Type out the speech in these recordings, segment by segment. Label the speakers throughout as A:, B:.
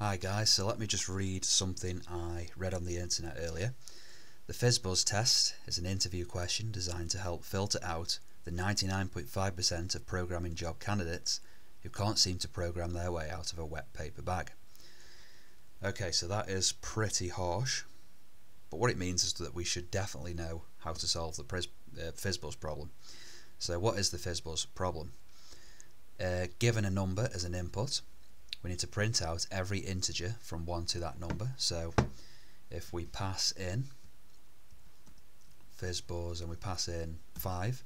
A: Hi guys, so let me just read something I read on the internet earlier. The FizzBuzz test is an interview question designed to help filter out the 99.5% of programming job candidates who can't seem to program their way out of a wet paper bag. Okay, so that is pretty harsh, but what it means is that we should definitely know how to solve the uh, FizzBuzz problem. So what is the FizzBuzz problem? Uh, given a number as an input, we need to print out every integer from 1 to that number. So if we pass in fizzbuzz and we pass in 5,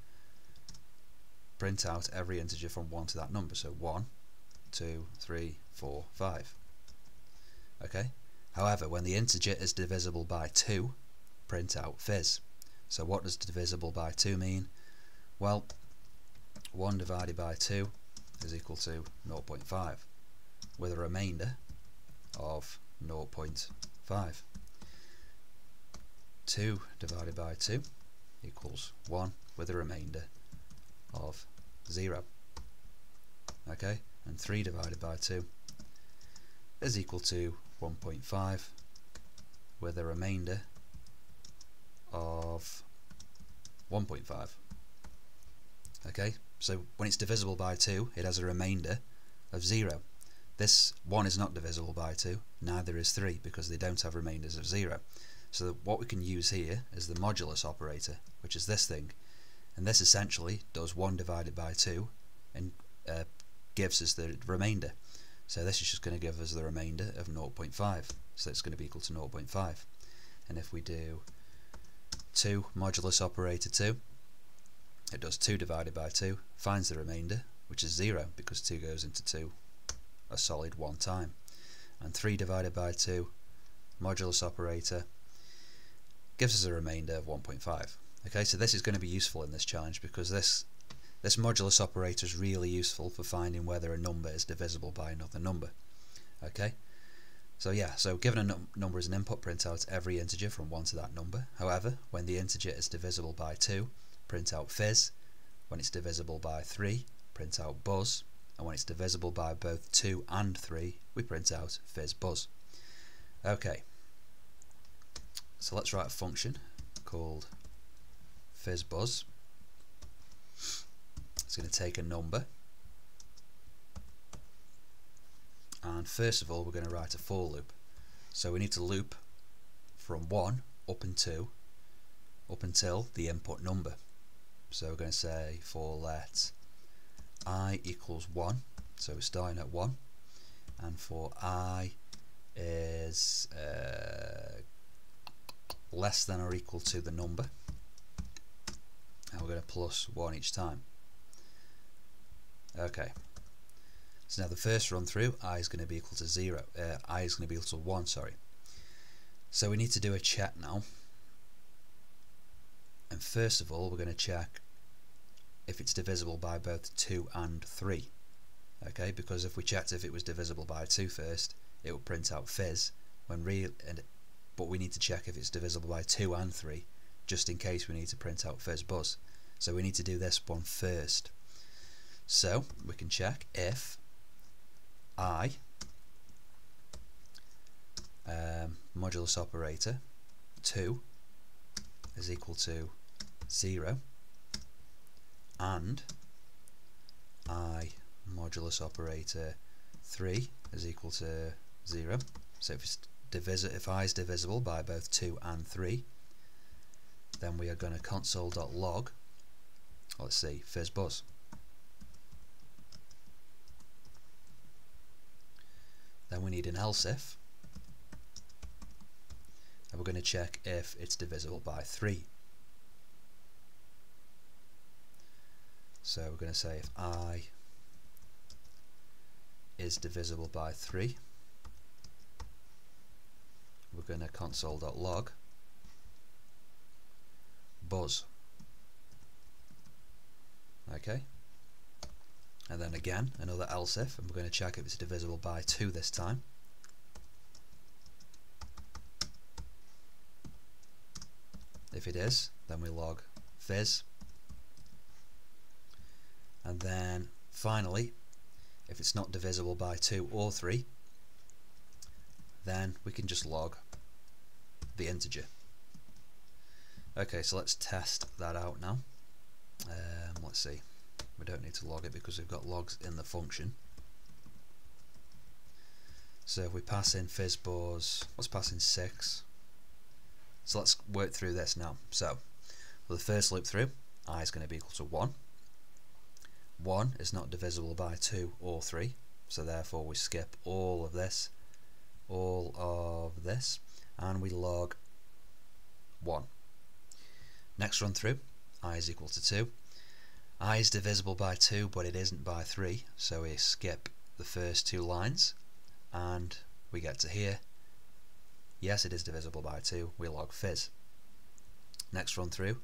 A: print out every integer from 1 to that number. So 1, 2, 3, 4, 5. Okay. However, when the integer is divisible by 2, print out fizz. So what does divisible by 2 mean? Well, 1 divided by 2 is equal to 0.5 with a remainder of 0.5. 2 divided by 2 equals 1 with a remainder of 0. Okay, and 3 divided by 2 is equal to 1.5 with a remainder of 1.5. Okay, so when it's divisible by 2 it has a remainder of 0. This 1 is not divisible by 2, neither is 3 because they don't have remainders of 0. So what we can use here is the modulus operator, which is this thing. And this essentially does 1 divided by 2 and uh, gives us the remainder. So this is just going to give us the remainder of 0.5. So it's going to be equal to 0.5. And if we do 2 modulus operator 2, it does 2 divided by 2, finds the remainder, which is 0 because 2 goes into 2 a solid one time. And 3 divided by 2 modulus operator gives us a remainder of 1.5. Okay, so this is going to be useful in this challenge because this this modulus operator is really useful for finding whether a number is divisible by another number. Okay, so yeah, so given a num number as an input, print out every integer from 1 to that number. However, when the integer is divisible by 2, print out fizz. When it's divisible by 3, print out buzz and when it's divisible by both 2 and 3 we print out fizz buzz. Okay, so let's write a function called fizz buzz. It's going to take a number and first of all we're going to write a for loop. So we need to loop from 1 up until up until the input number. So we're going to say for let i equals 1 so we're starting at 1 and for i is uh, less than or equal to the number. And we're going to plus 1 each time. Okay. So now the first run through i is going to be equal to 0 uh, i is going to be equal to 1 sorry. So we need to do a check now. And first of all we're going to check if it's divisible by both 2 and 3 okay? Because if we checked if it was divisible by 2 first it would print out fizz when real and but we need to check if it's divisible by 2 and 3 just in case we need to print out fizz buzz. So we need to do this one first. So we can check if i um, modulus operator 2 is equal to 0 and i modulus operator 3 is equal to 0 so if, it's if i is divisible by both 2 and 3 then we are going to console.log let's see fizzbuzz then we need an else if and we're going to check if it's divisible by 3 So we're going to say if i is divisible by 3, we're going to console.log buzz. Okay. And then again, another else if, and we're going to check if it's divisible by 2 this time. If it is, then we log fizz and then finally if it's not divisible by 2 or 3 then we can just log the integer. Okay, so let's test that out now. Um, let's see. We don't need to log it because we've got logs in the function. So if we pass in fizzbuzz, let's pass in 6. So let's work through this now. So for the first loop through, i is going to be equal to 1. 1 is not divisible by 2 or 3, so therefore we skip all of this, all of this, and we log 1. Next run through, i is equal to 2. i is divisible by 2, but it isn't by 3, so we skip the first two lines, and we get to here. Yes, it is divisible by 2, we log fizz. Next run through,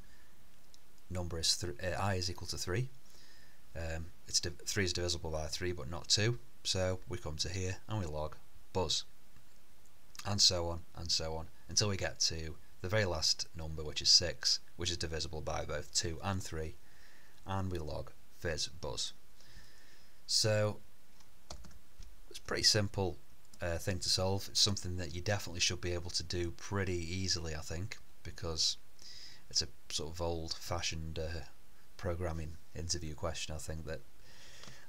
A: number is th uh, i is equal to 3. Um, it's 3 is divisible by 3 but not 2, so we come to here and we log buzz. And so on and so on until we get to the very last number which is 6 which is divisible by both 2 and 3 and we log fizz buzz. So it's pretty simple uh, thing to solve. It's something that you definitely should be able to do pretty easily I think because it's a sort of old-fashioned uh, programming interview question. I think that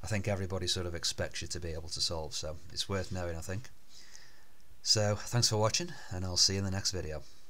A: I think everybody sort of expects you to be able to solve, so it's worth knowing. I think. So thanks for watching, and I'll see you in the next video.